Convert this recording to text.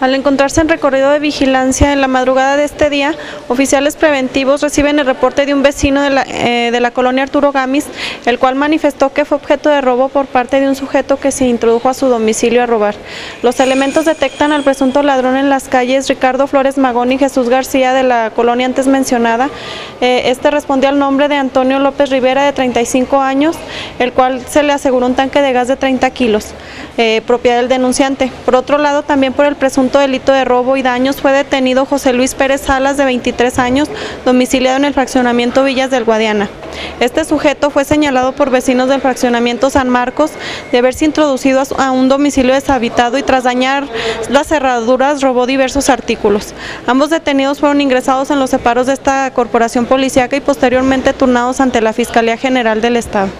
Al encontrarse en recorrido de vigilancia en la madrugada de este día, oficiales preventivos reciben el reporte de un vecino de la, eh, de la colonia Arturo Gamis, el cual manifestó que fue objeto de robo por parte de un sujeto que se introdujo a su domicilio a robar. Los elementos detectan al presunto ladrón en las calles Ricardo Flores Magón y Jesús García de la colonia antes mencionada. Eh, este respondió al nombre de Antonio López Rivera, de 35 años, el cual se le aseguró un tanque de gas de 30 kilos, eh, propiedad del denunciante. Por otro lado, también por el presunto delito de robo y daños fue detenido José Luis Pérez Salas, de 23 años, domiciliado en el fraccionamiento Villas del Guadiana. Este sujeto fue señalado por vecinos del fraccionamiento San Marcos de haberse introducido a un domicilio deshabitado y tras dañar las cerraduras robó diversos artículos. Ambos detenidos fueron ingresados en los separos de esta corporación policíaca y posteriormente turnados ante la Fiscalía General del Estado.